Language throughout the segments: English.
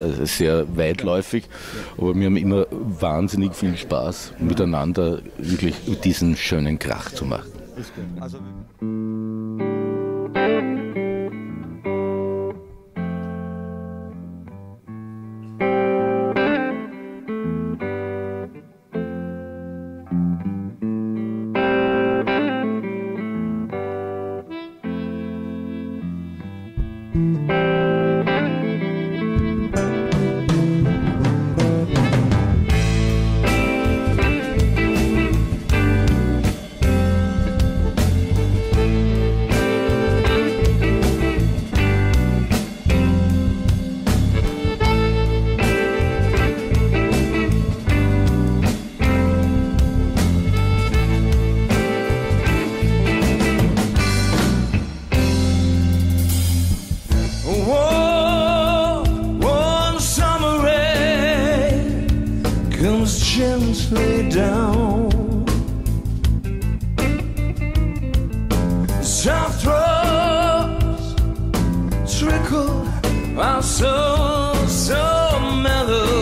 Also sehr weitläufig, aber wir haben immer wahnsinnig viel Spaß, miteinander wirklich diesen schönen Krach zu machen. sharp throes trickle our souls so mellow.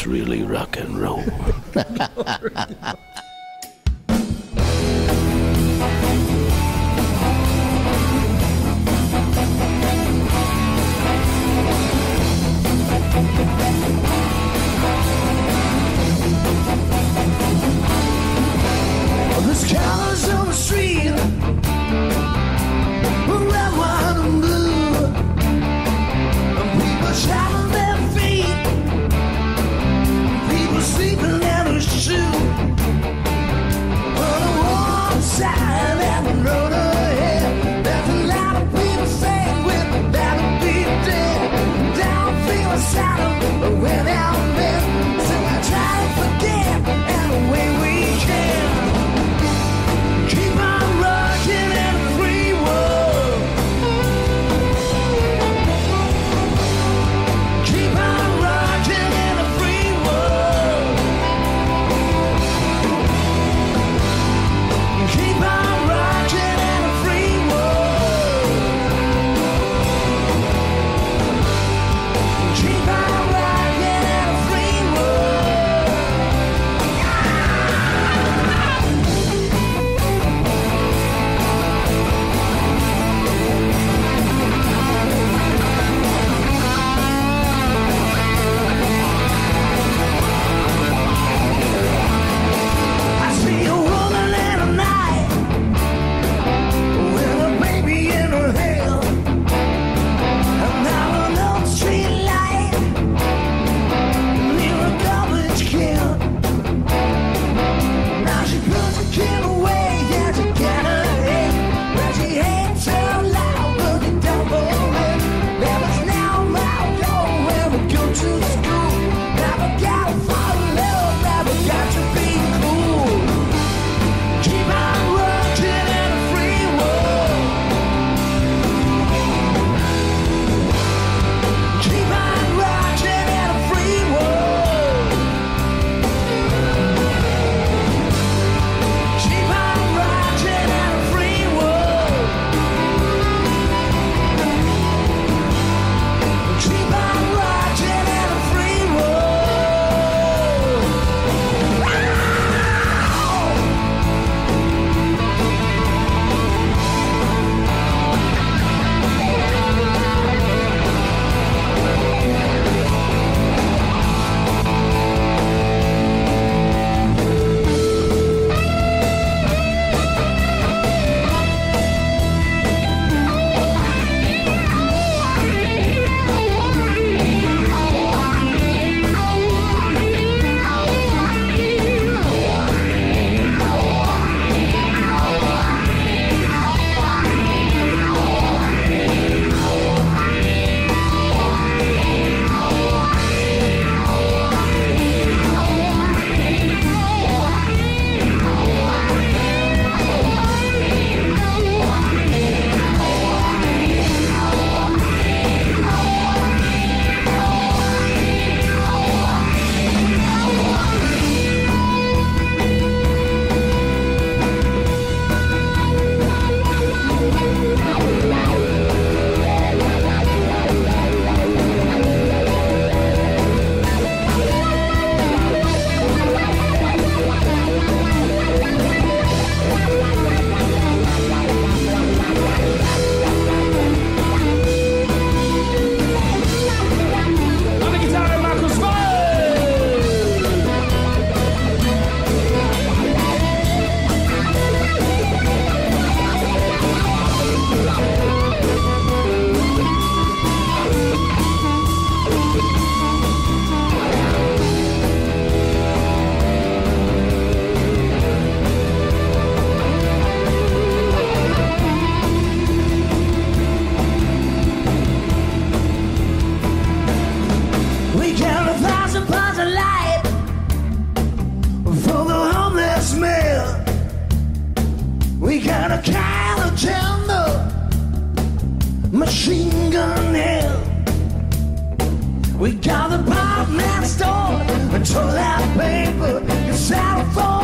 It's really rock and roll. Also Keep on rocking in a free world.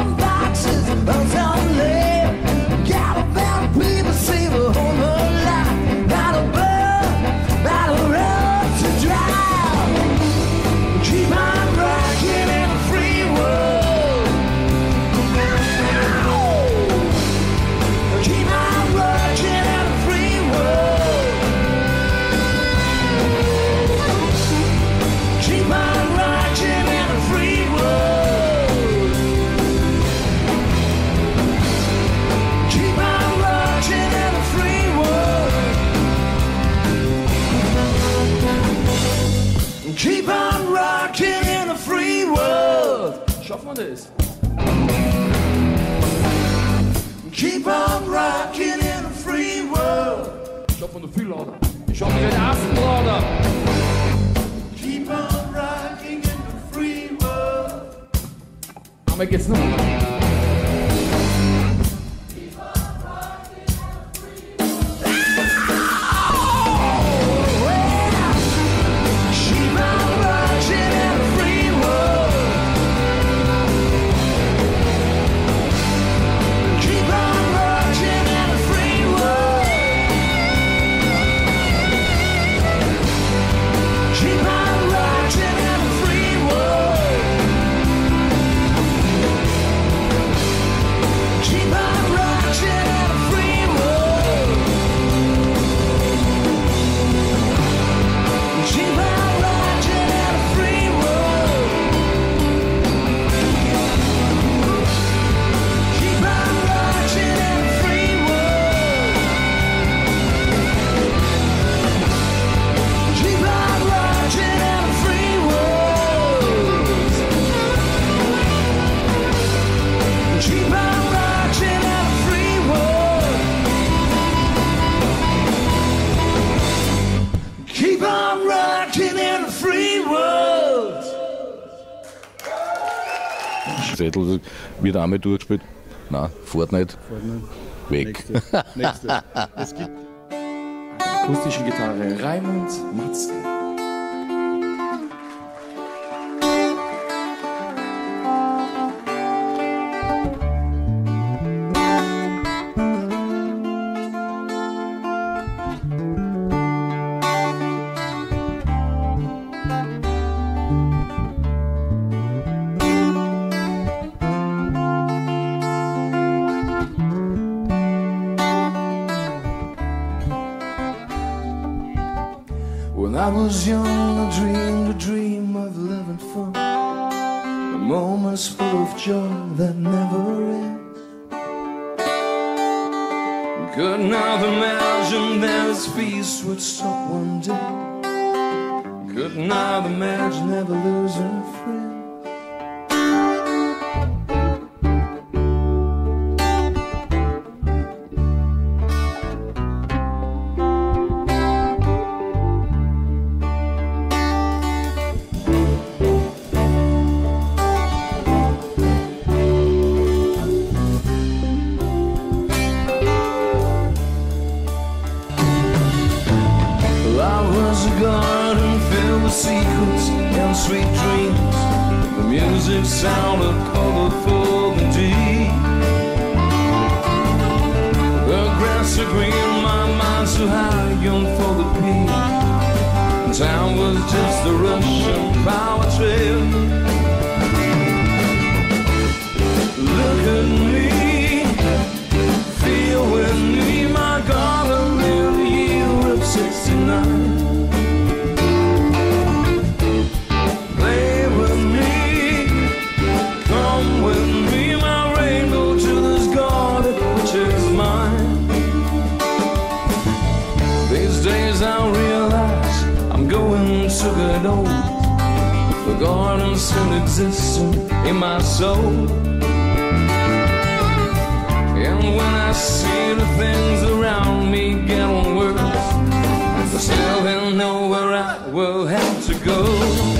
Ist. Keep on rocking in a free world. Ich hoffe, du viel lauter. Ich ihr ersten lauter. Keep on rocking in the free world. Aber geht's noch. Zettel wird einmal durchgespielt. Nein, Fortnite. Weg. Nächste. Nächste. Es gibt Akustische Gitarre Raimund Matzke. Was young, I dreamed a dream of love and fun. The moments full of joy that never ends. Could not imagine that this feast would stop one day. Could not imagine ever losing Music sounded colorful and deep. The grass so green, my mind so high, young for the peak. Time was just a Russian power trip. Soul. And when I see the things around me getting worse, I still don't know where I will have to go.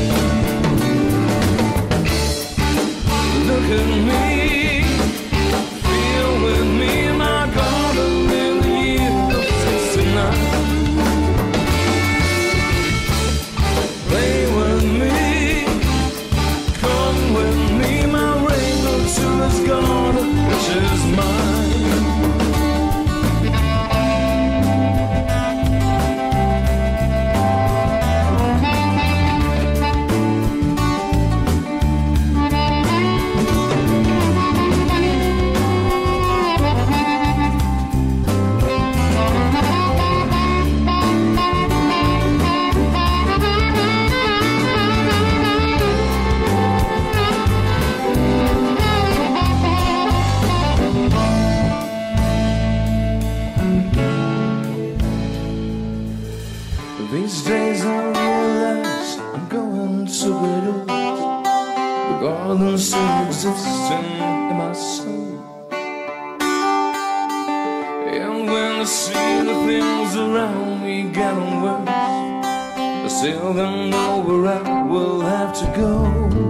see the things around me getting worse. I still don't know where I will have to go.